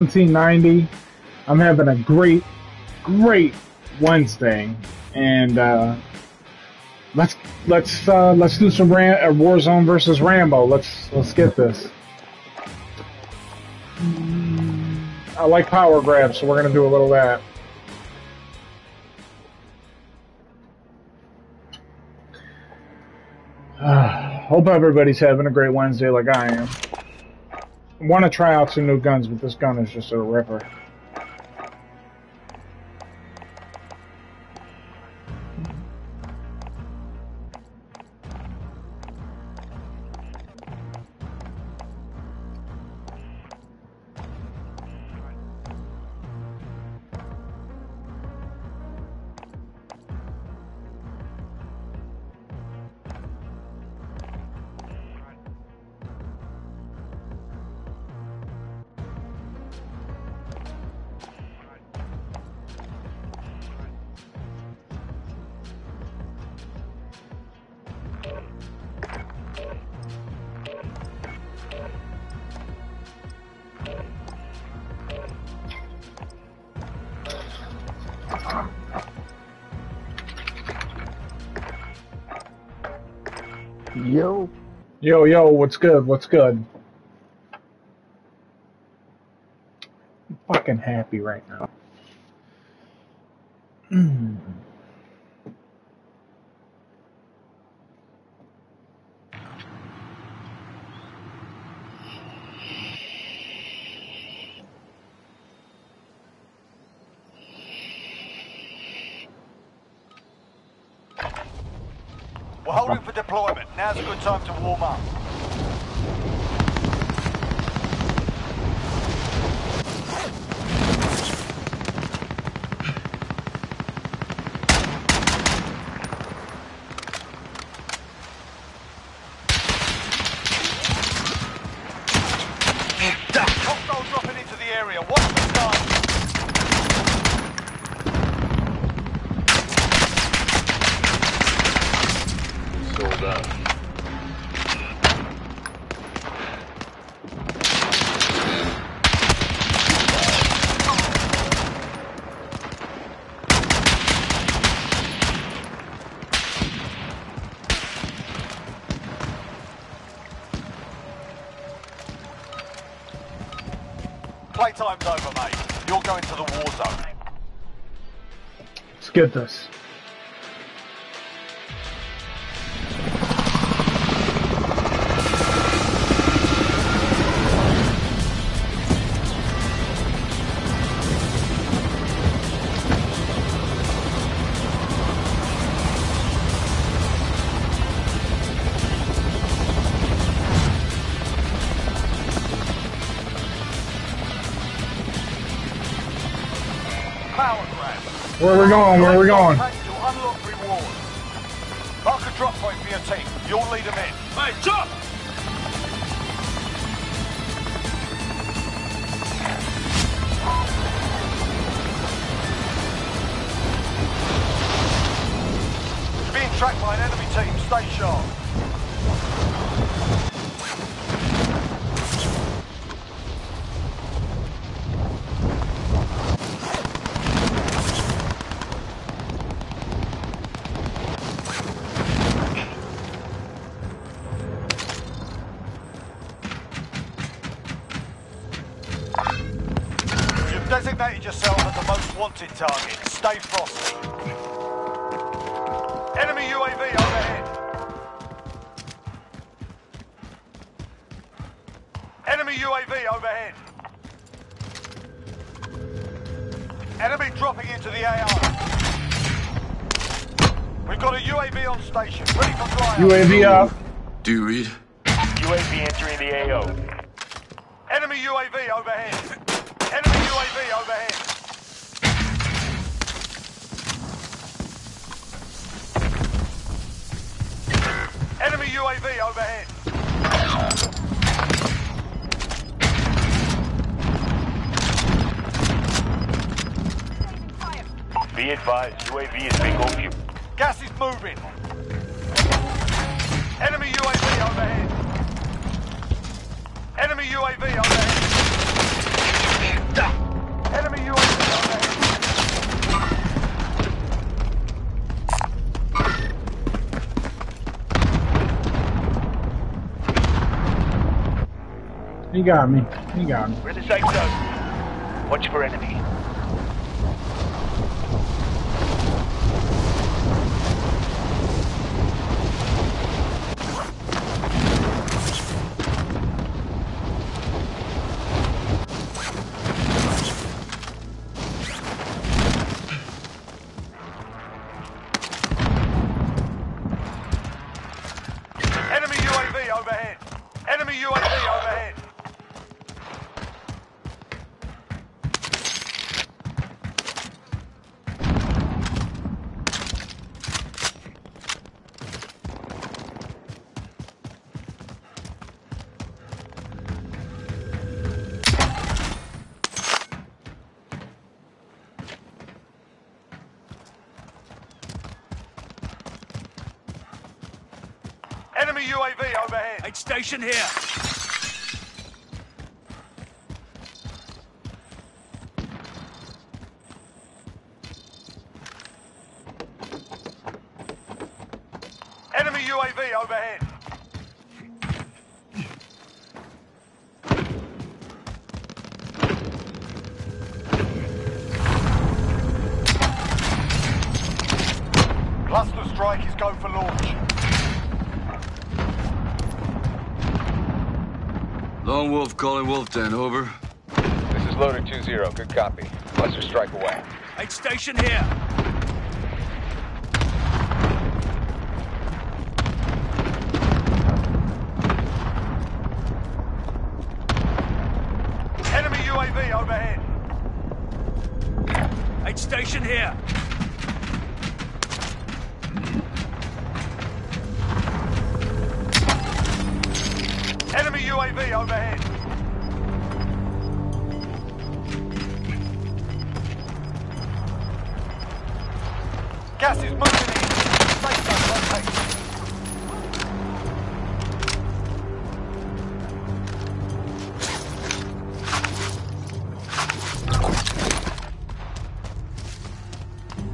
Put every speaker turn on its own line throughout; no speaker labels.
1790. I'm having a great, great Wednesday, and uh, let's let's uh, let's do some Ram- uh, Warzone versus Rambo. Let's let's get this. I like power grabs, so we're gonna do a little of that. hope everybody's having a great Wednesday like I am want to try out some new guns, but this gun is just a ripper.
Yo,
yo, what's good? What's good? I'm fucking happy right now.
We're holding for deployment. Now's a good time to warm up.
Let's
An enemy team. Stay sharp. UAV
up. He got me. He got me.
We're in the safe zone. Watch for enemy.
Enemy UAV overhead. Enemy UAV overhead. Enemy UAV overhead.
Aid station here.
Calling Wolf Den, over.
This is loader 2-0. Good copy. Cluster strike away.
Aid station here.
Enemy UAV overhead.
Aid station here.
Enemy UAV overhead. Gas is moving in.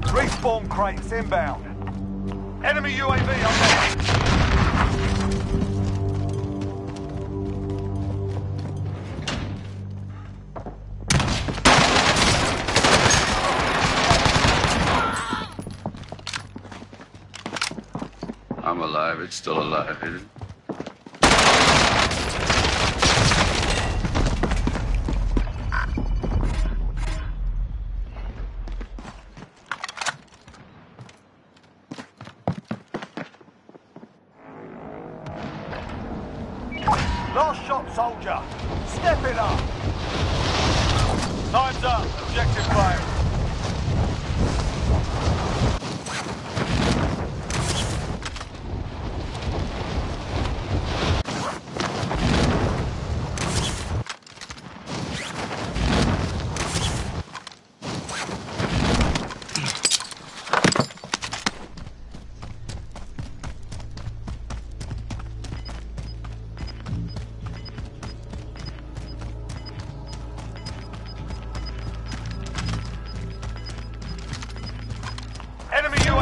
Safe zone crates inbound. Enemy UAV overhead.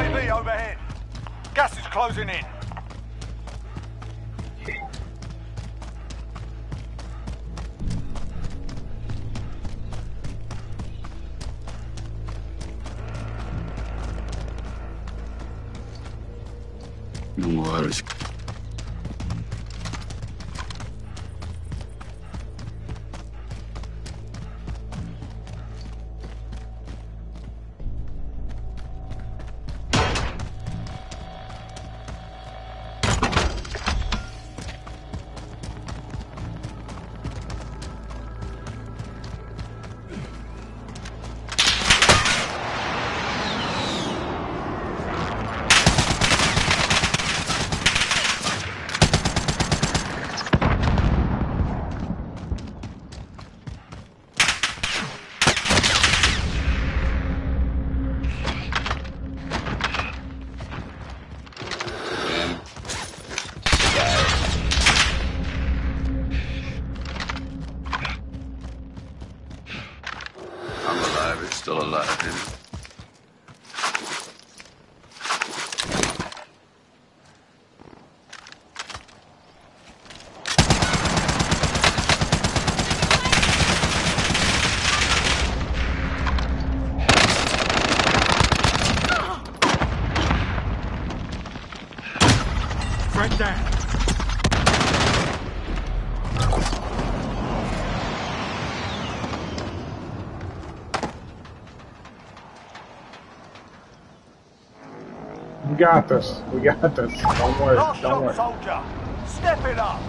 UAV overhead. Gas is closing in.
We got this. We got this. Don't worry. Don't worry.
soldier. Step it up.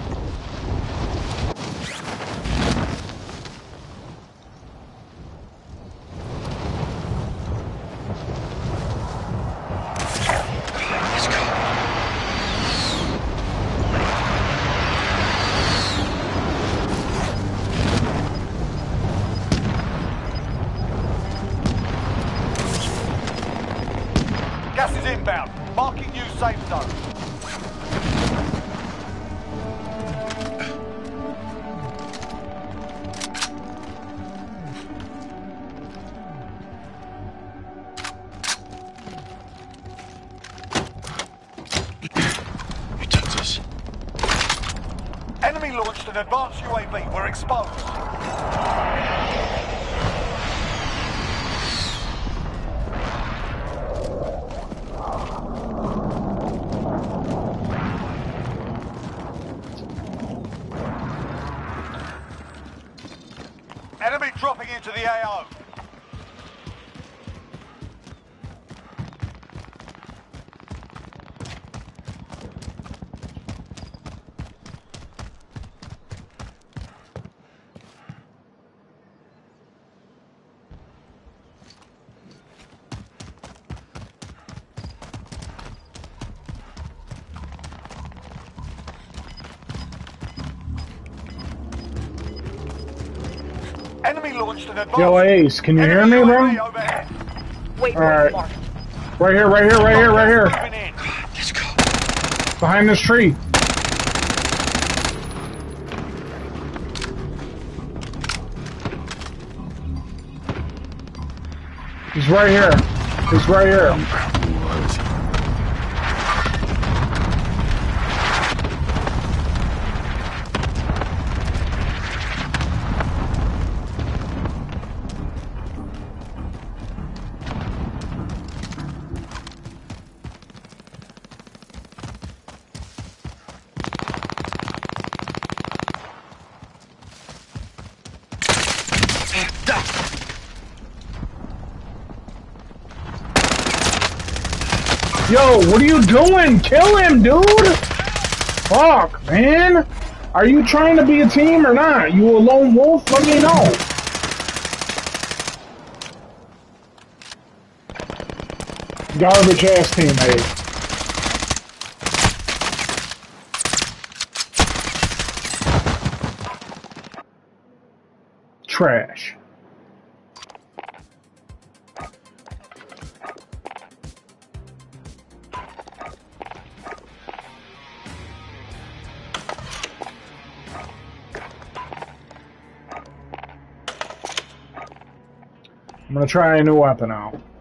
Yo, Ace, can you hear me, bro?
UAV overhead.
Wait,
All right. Right here, right here, right here, right here.
Moving.
Let's go.
Behind this tree. He's right here. He's right here.
Who was?
Yo, what are you doing? Kill him, dude! Fuck, man. Are you trying to be a team or not? You a lone wolf? Let me know. Garbage ass teammate. Trash. Gonna try a new weapon out.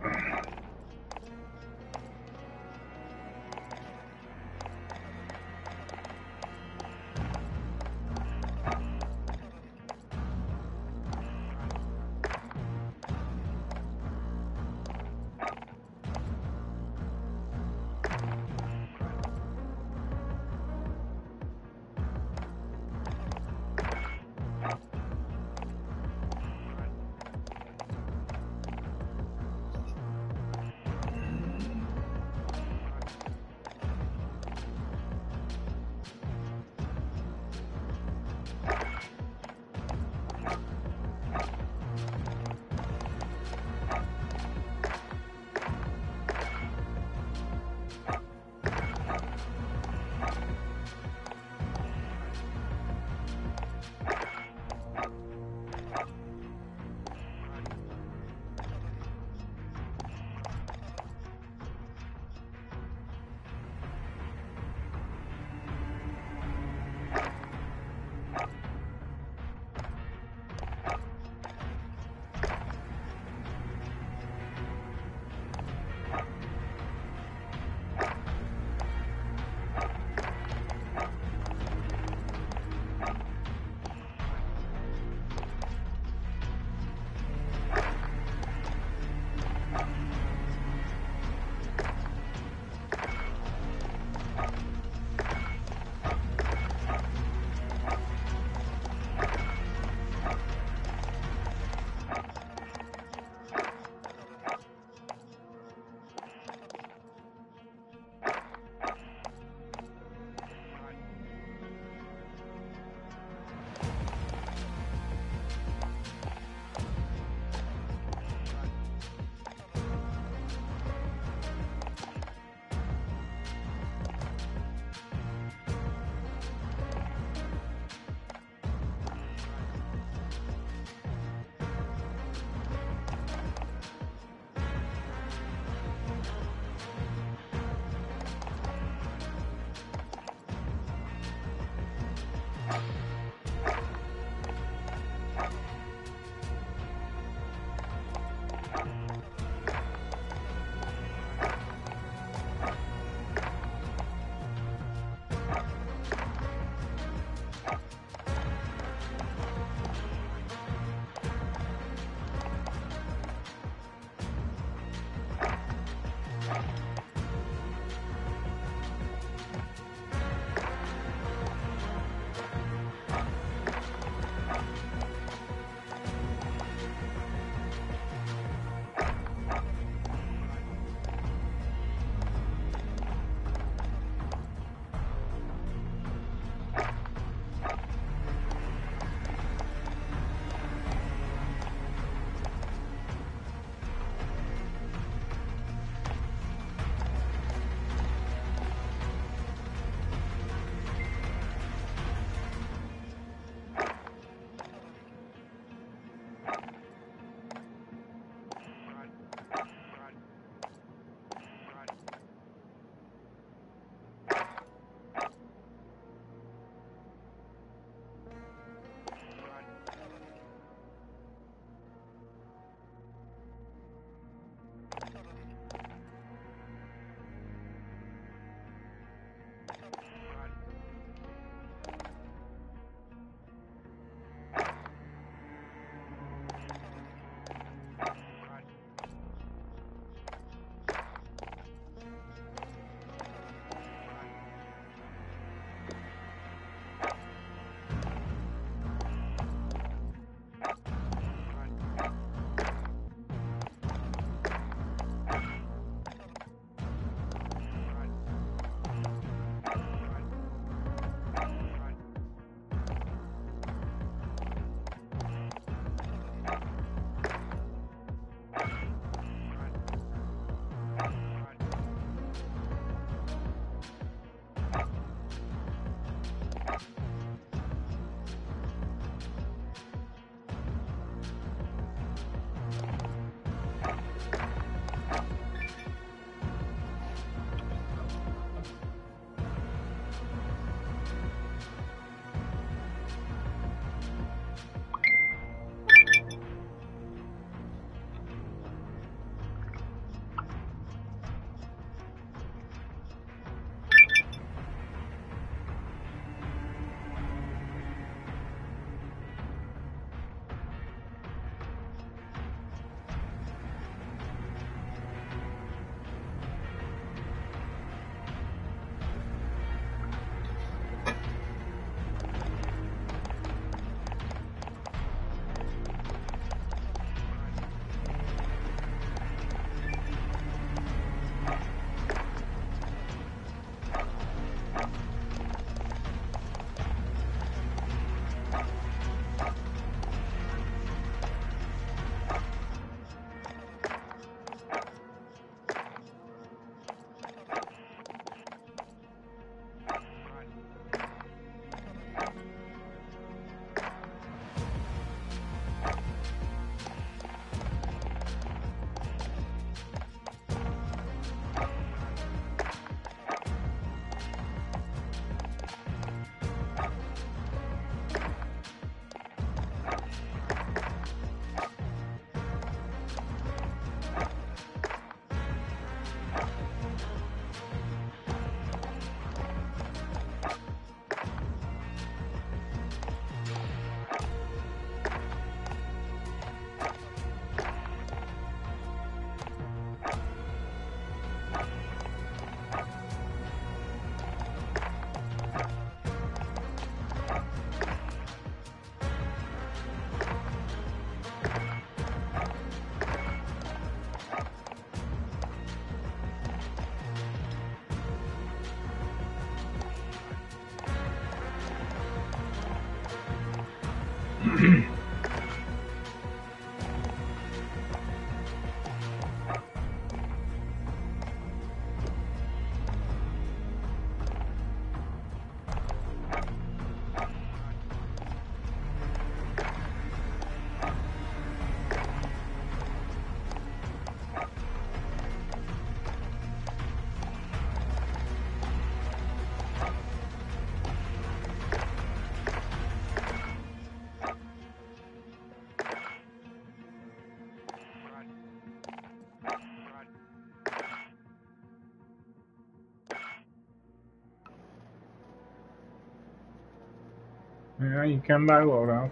Yeah, you can buy loadouts.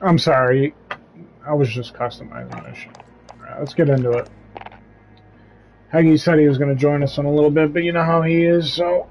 I'm sorry. I was just customizing this. Alright, let's get into it. Haggy said he was going to join us in a little bit, but you know how he is, so...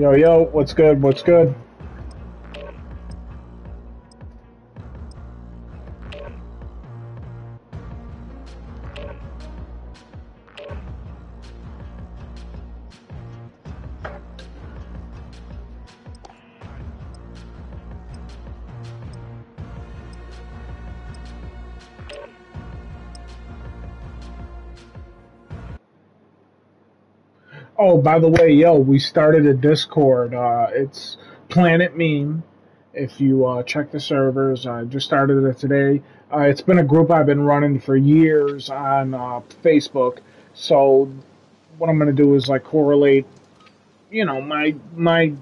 Yo, yo, what's good? What's good? By the way, yo, we started a Discord. Uh, it's Planet Meme. If you uh, check the servers, I just started it today. Uh, it's been a group I've been running for years on uh, Facebook. So what I'm gonna do is like correlate, you know, my my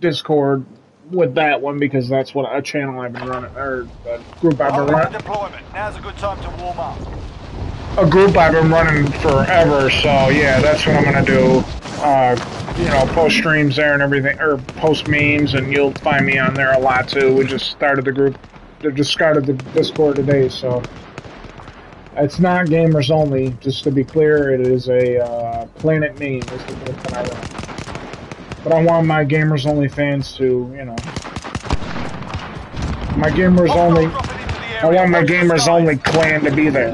Discord with that one because that's what a channel I've been running or a group I've been running.
deployment. Now's a good time to warm up.
A group I've been running forever, so yeah, that's what I'm gonna do. Uh, you know, post streams there and everything, or post memes, and you'll find me on there a lot too. We just started the group, just started the Discord today, so it's not gamers only. Just to be clear, it is a uh, Planet Meme is the group that I run. But I want my gamers only fans to, you know, my gamers only.
into the
I want my gamers only clan to be there.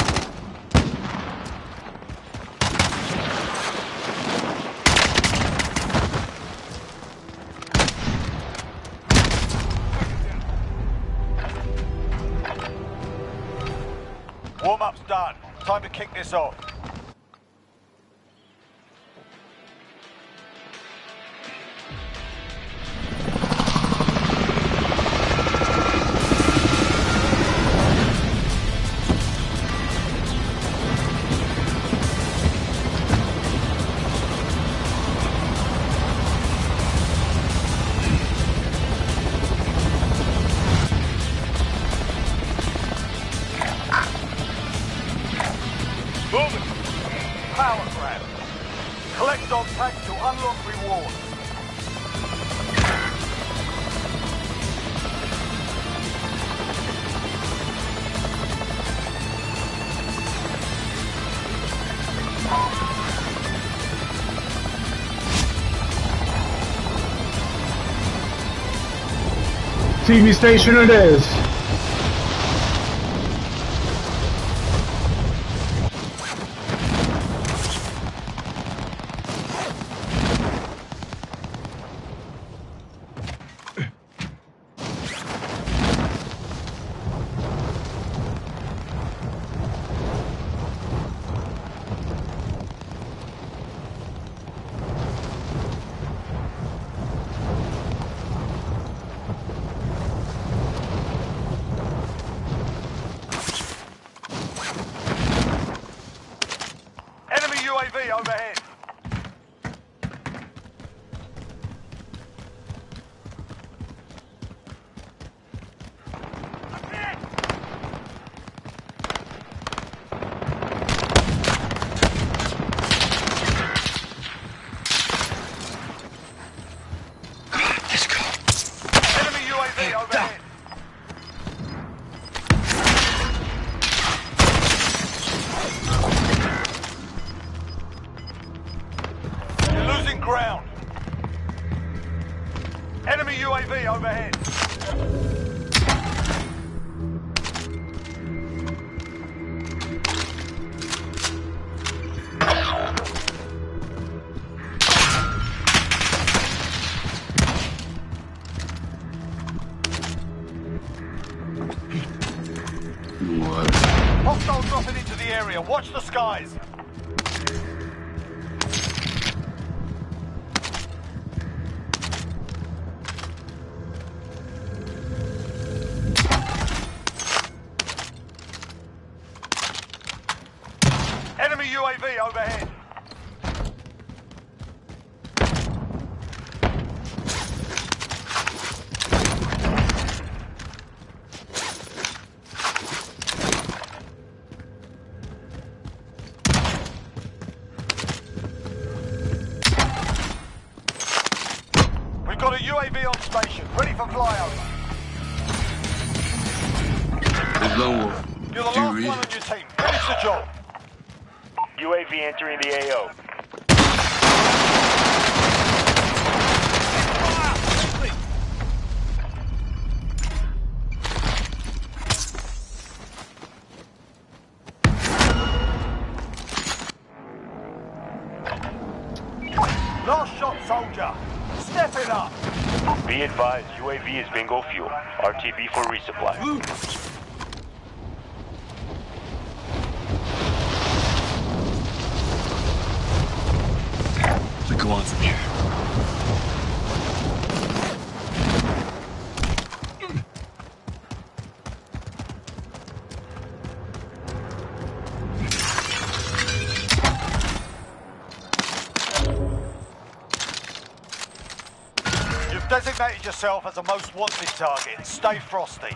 Time
TV station it is.
Gracias. Wanted target. Stay frosty.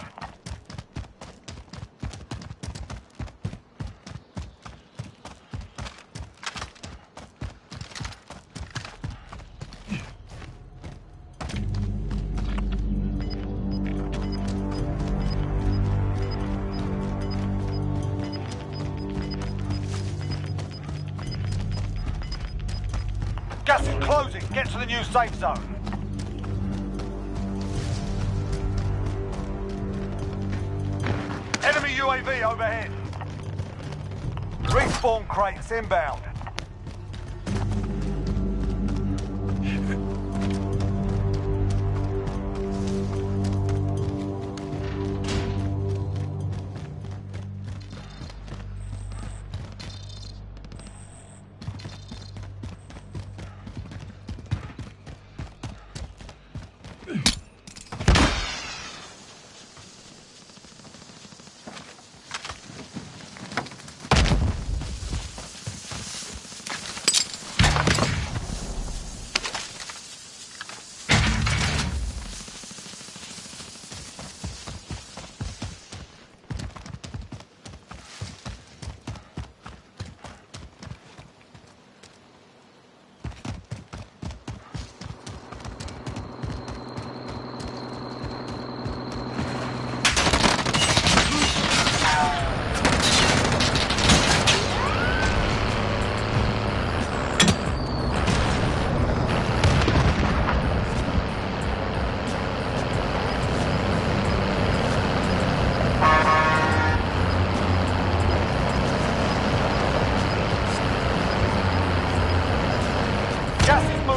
Gas is closing. Get to the new safe zone. UAV overhead. Respawn crates inbound. сейчас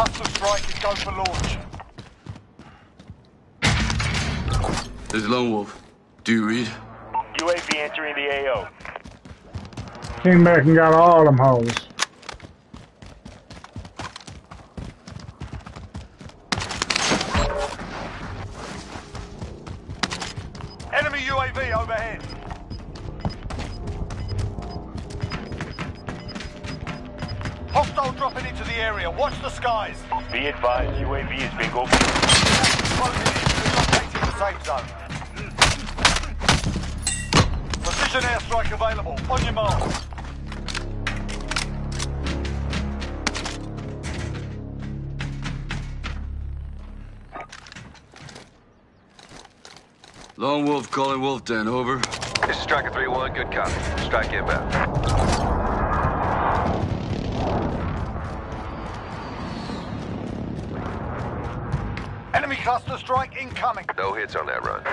Cluster strike is go for launch.
There's Lone Wolf. Do you read?
UAV entering the AO.
Came back and got all them hoes.
Watch skies.
Be advised, UAV is bingo fuel.
Closing in. Relocating the safe zone. Precision airstrike available. On your mark.
Lone Wolf calling Wolf Den, over.
This is Striker 3-1, good copy. Strike inbound.
Enemy cluster strike incoming.
No hits on that run.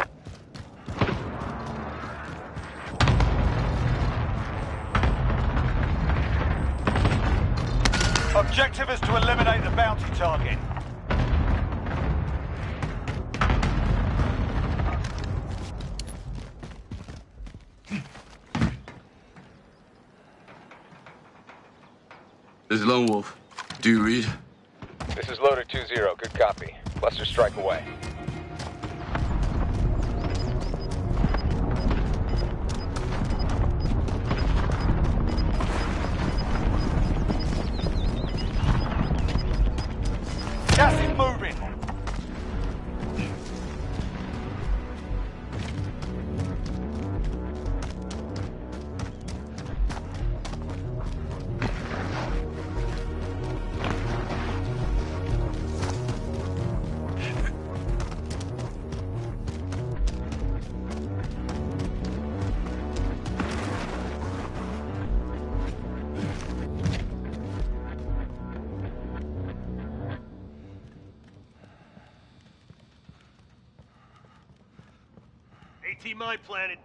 Objective is to eliminate the bounty target.
This is Lone Wolf. Do you read?
This is Loader 2-0, good copy. Cluster strike away.
AT mine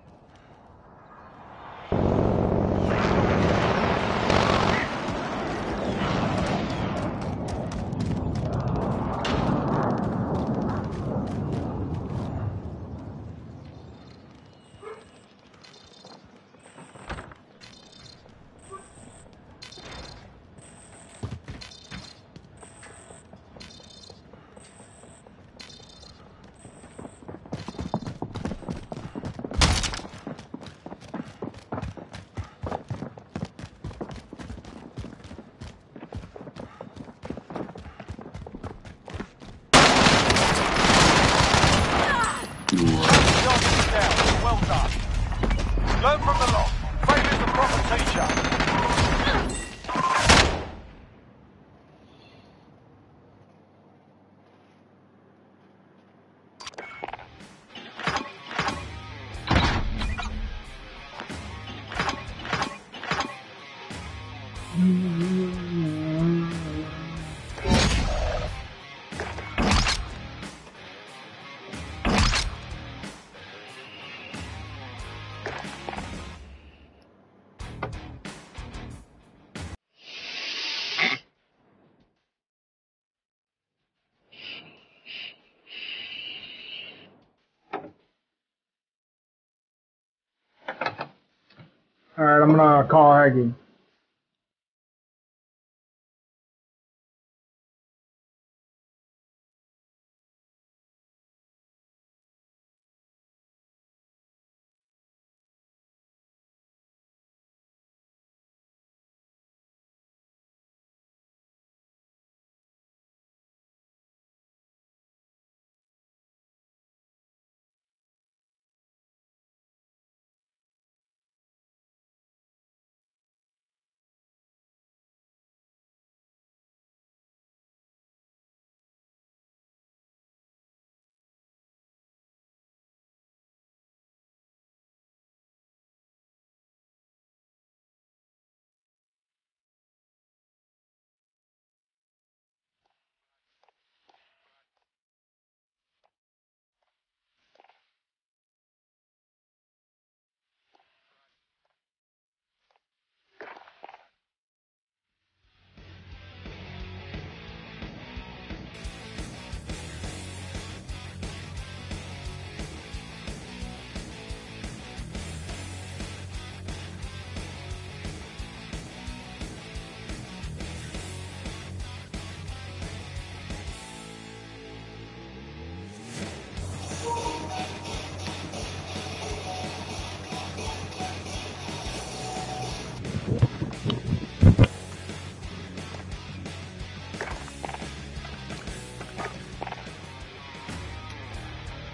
I'm gonna call Aggie.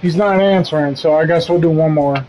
He's not answering, so I guess we'll do one more.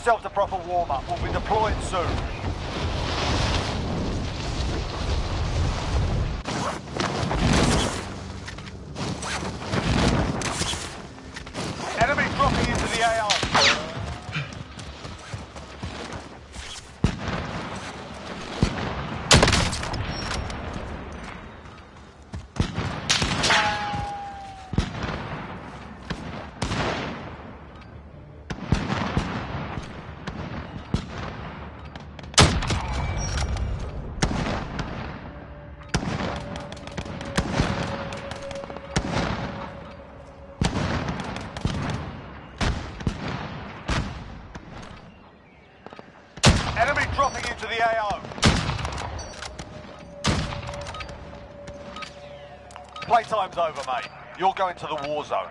Get yourself the proper warm-up. We'll be deploying soon. Enemy dropping into the AO. Enemy dropping into the AO. Playtime's over, mate. You're going to the war zone.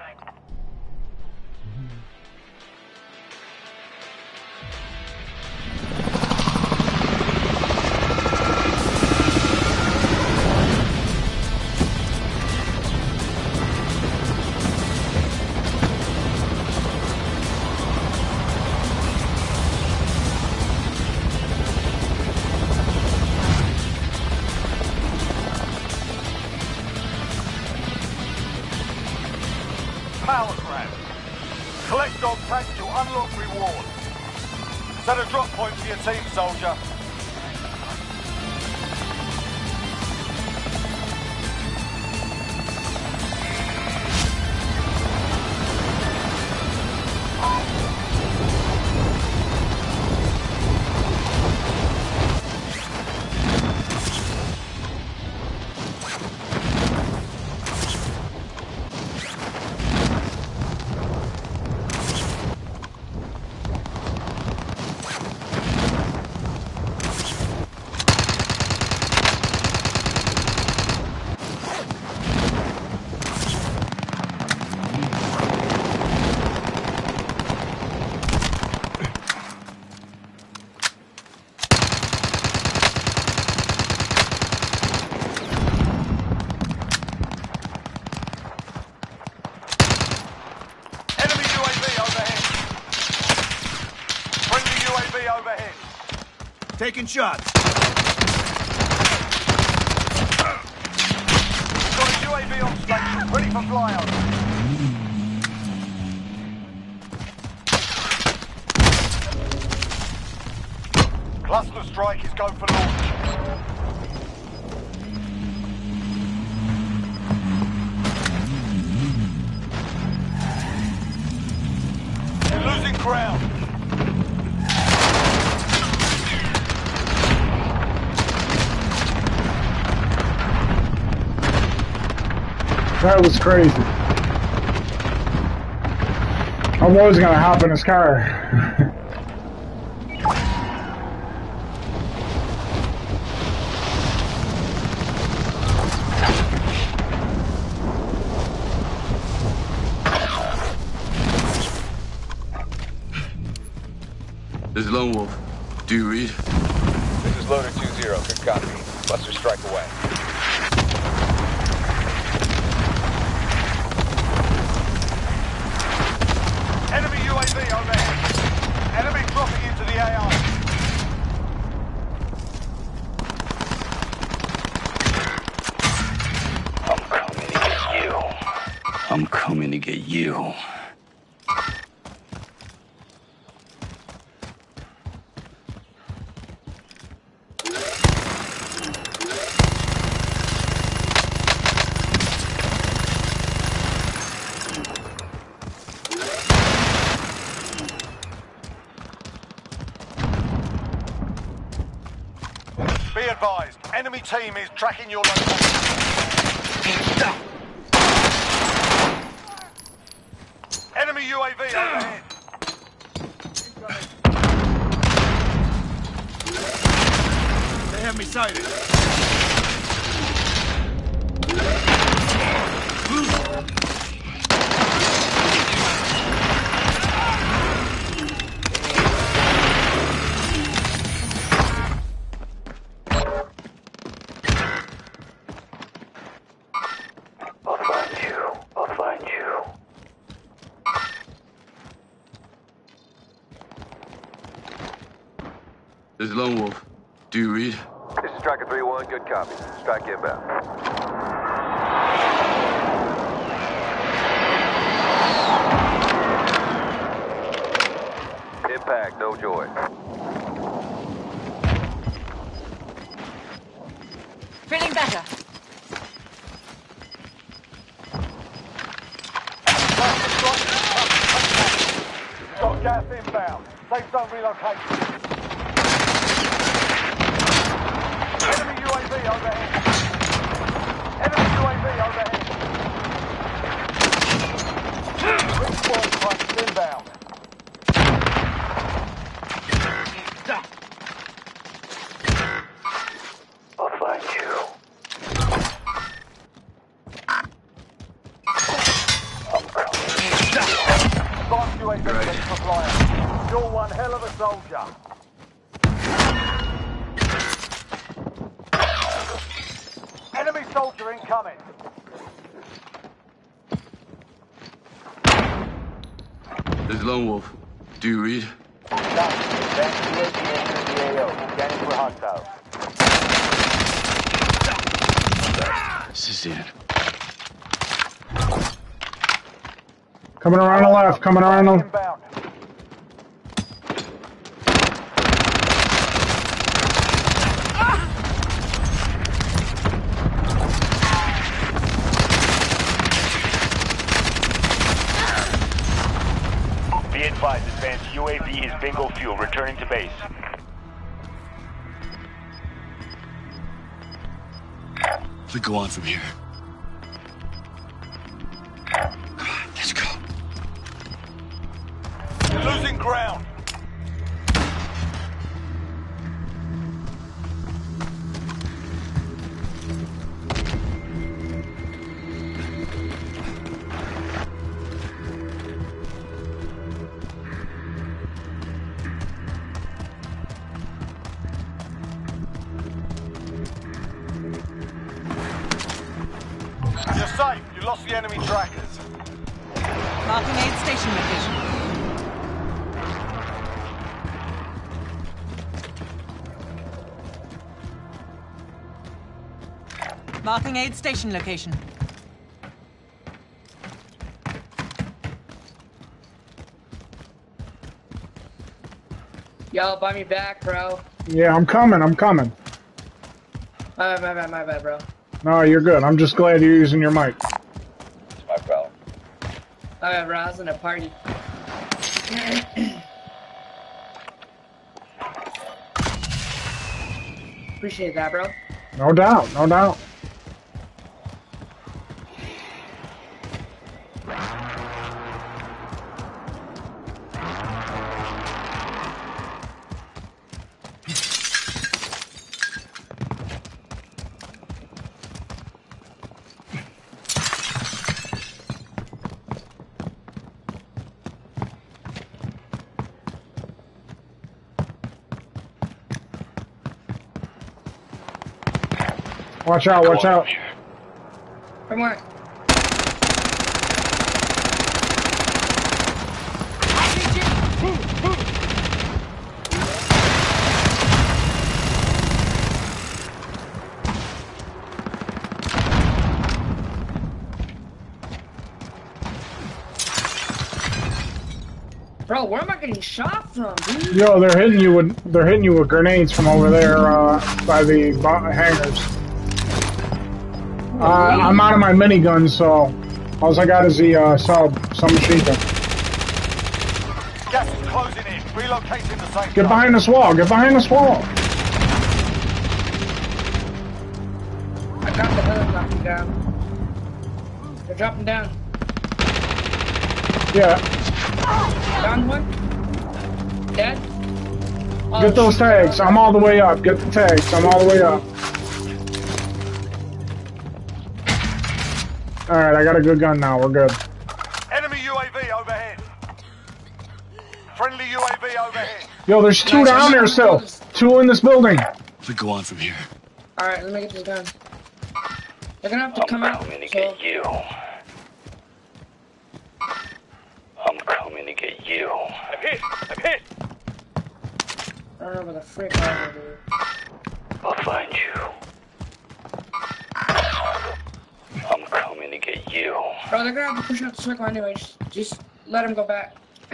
Shots.
That crazy. I'm always gonna hop in his car.
This is Lone Wolf. Do you read?
This is Loader 2-0. Good copy. Buster strike away.
Tracking your location.
Copy. Strike inbound. Impact, no joy.
Feeling better.
Got gas inbound. Safe zone relocation. Enemy UAV overhead. Enemy UAV overhead. Respawn points inbound.
Lone Wolf. Do you read? This is it.
Coming around the left, coming around the
go on from here.
The enemy trackers.
Marking aid station location. Marking aid station location.
Yo, buy me back, bro.
Yeah, I'm coming, I'm coming.
My bad, my bad, my bad, bro.
No, you're good. I'm just glad you're using your mic.
Was in a party. Appreciate that, bro.
No doubt, no doubt. Watch out, watch out.
Come on! Bro, where am I getting shot from, dude?
Yo, they're hitting you with they're hitting you with grenades from over there uh, by the hangars. Uh, I'm out of my minigun, so all I got is the uh, sub submachine gun.
Gas is closing in. Relocating the safe
Get behind this wall. Get behind this wall.
I got the other knocking down. They're dropping down.
Yeah,
Down one. Dead. Oh,
get those tags. I'm all the way up. Get the tags. I'm all the way up. All right, I got a good gun now. We're good.
Enemy UAV overhead. Friendly UAV overhead.
Yo, there's two
Nice.
down there still. Two in this building.
We go on from here.
Alright, let me get this gun. They're gonna have to
I'm
come out.
coming to
So,
get you. I'm coming to get you.
I'm hit! I'm hit!
I don't know where the frick are, dude.
I'll find you. I'm coming to get you.
Bro, they're gonna have to push out the circle anyway. Just, just let them go back.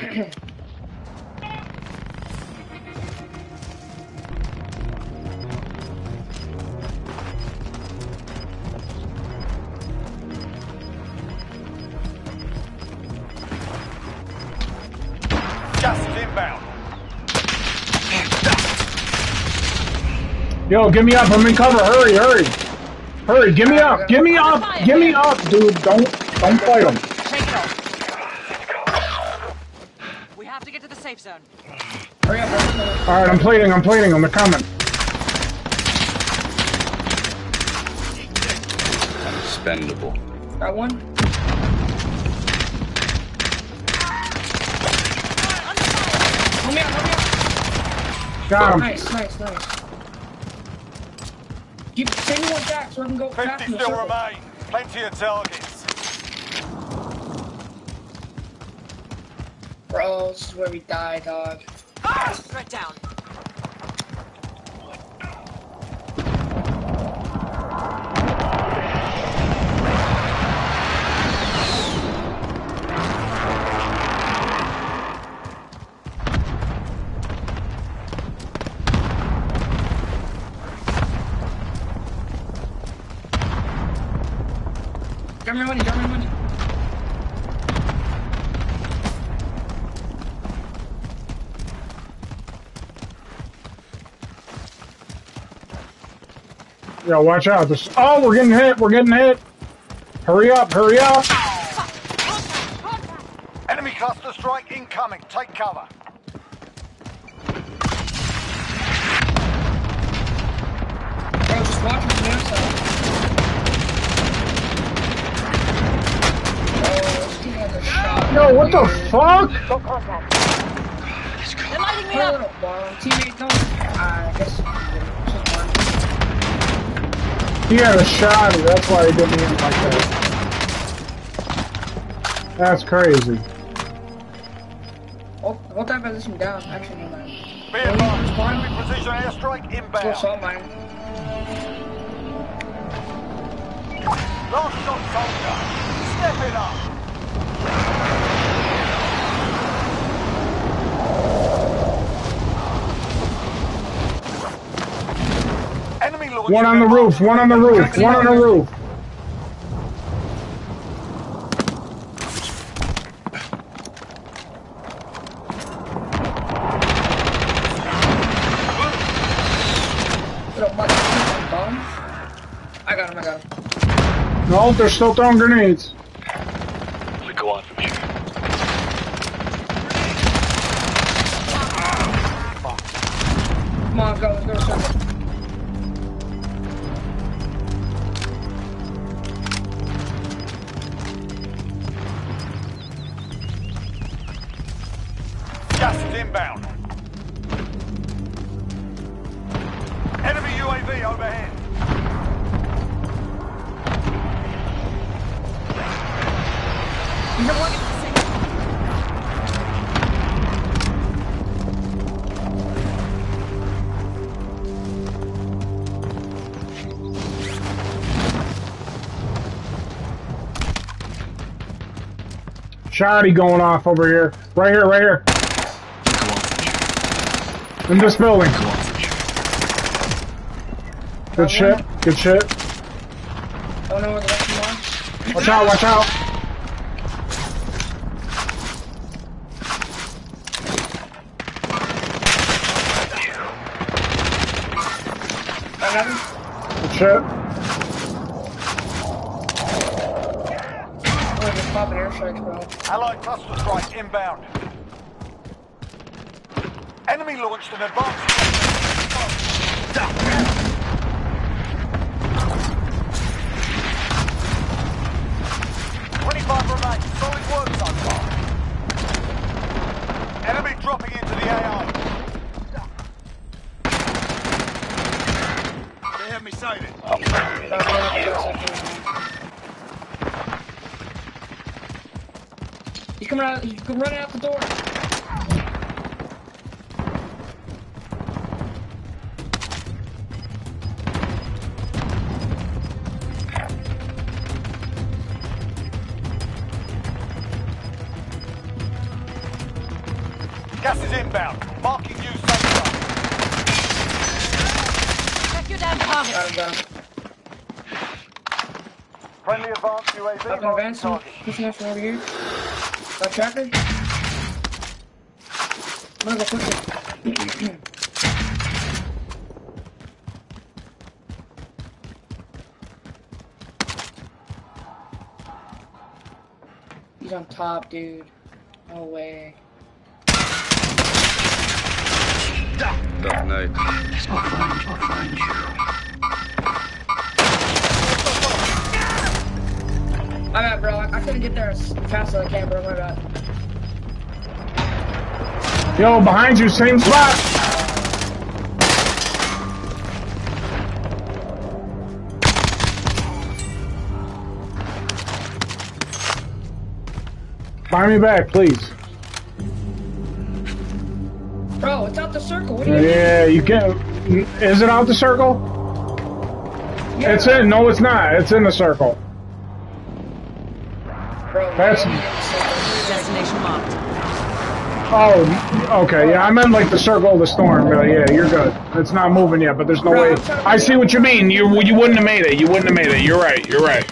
Gas inbound.
Yo, get me up. I'm in cover. Hurry, hurry. Hurry, give me up. Give me up. Give me up, dude. Don't don't fight him.
Shake it off. We have to get to the safe zone.
Hurry up.
All right, I'm plating. I'm plating them. They're coming.
Expendable.
Got one. Help me out, help me out.
Got him.
Nice, nice, nice. Keep, send me one back so I can go back
50
in
still
circle.
remain. Plenty of targets.
Bro, this is where we die, dog. Ah!
Threat down.
Yo, watch out. This. Oh, we're getting hit. We're getting hit. Hurry up. Hurry up.
Enemy cluster strike incoming. Take cover.
Bro, just watch him from the outside. Oh, this team has a shot.
Yo, what the fuck?
They're lighting me up.
little bomb. Teammate, don't.
He had a shot. That's why he didn't hit like that. That's crazy.
Hold, hold that position down. Actually, no mind.
Be advised. Friendly precision airstrike
Go
inbound.
assault mine.
Last shot soldier. Step it up.
One on the roof. One on the roof. One on the roof.
Little motherfucking bomb. I got him, I got him.
No, they're still throwing grenades. Shoddy going off over here. Right here, right here. In this building. Good shit. Good shit.
Don't know where the rest of them are.
Watch out, watch out. Good shit.
I'm gonna pop bro.
Allied cluster strike inbound. Enemy launched an advanced. Twenty-five remain. Solid work so far. Enemy dropping into the
AO. Coming
out. He's running out the door.
Gas is inbound. Marking you safe zone.
Check your damn target.
Got him, got him.
Friendly advanced UAV.
Up in
marking
advance. Some
target.
pushing us over here. Got tracker. I'm gonna go push it. He's on top, dude. No way.
Tough night.
I'll find, I'll find you.
My bad, bro. I, I couldn't get there as fast as I can,
Yo, behind you, same spot. Buy me back, please.
Bro, it's out the circle. What do you mean?
Yeah, you can't. Is it out the circle?
Yeah.
It's in. No, it's not. It's in the circle.
Bro,
That's-
maybe it's like-
Destination marked.
Oh, okay. Yeah, I meant like the circle of the storm. But yeah, you're good. It's not moving yet, but there's no way.
I'm trying
I see what you mean. You you wouldn't have made it. You wouldn't have made it. You're right. You're right.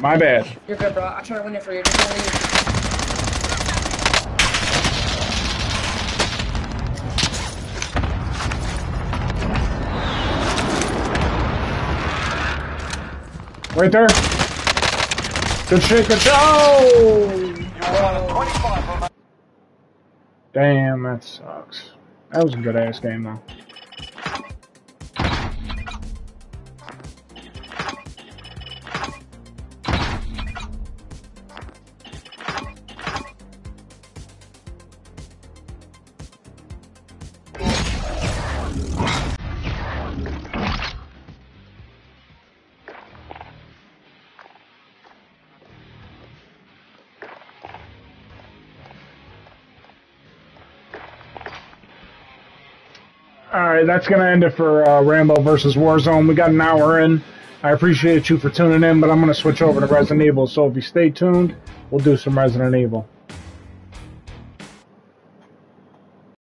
My bad.
You're good, bro. I try to win it for you. Just don't leave.
Right there. Good shit. Good shit. Oh!
oh.
Damn, that sucks. That was a good ass game though. That's gonna end it for uh, Rambo versus Warzone. We got an hour in. I appreciate you for tuning in, but I'm gonna switch over to Resident Evil. So if you stay tuned, we'll do some Resident Evil.